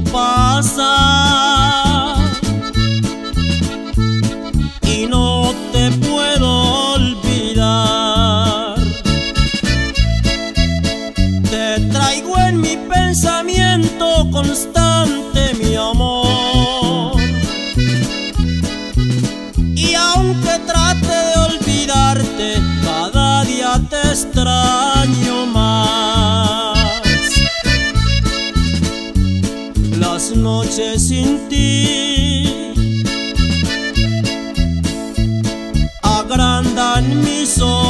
pasa y no te puedo olvidar. Te traigo en mi pensamiento constante, mi amor. Y aunque trate de olvidarte, cada día te extraño Las noches sin ti agrandan mi soledad.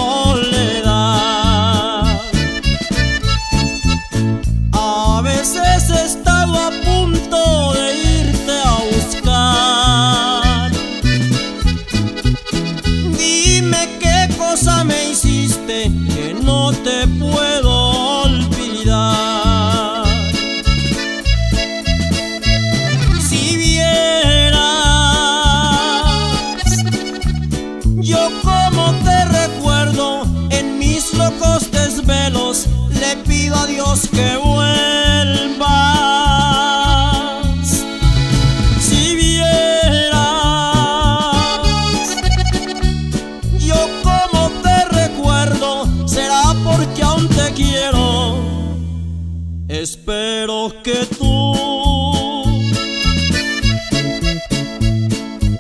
Espero que tú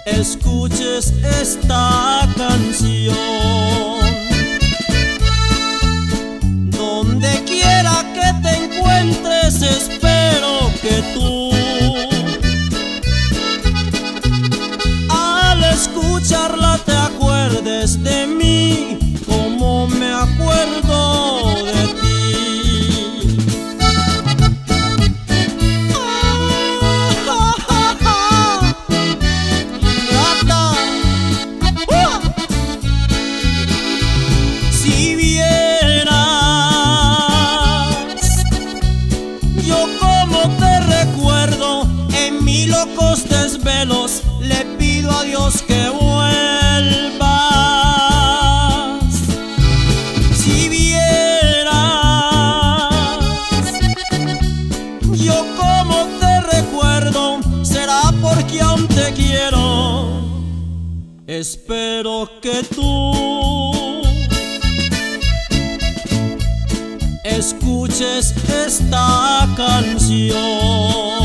escuches esta canción. Mis locos desvelos, le pido a Dios que vuelvas. Si vieras yo como te recuerdo, será porque aún te quiero. Espero que tú escuches esta canción.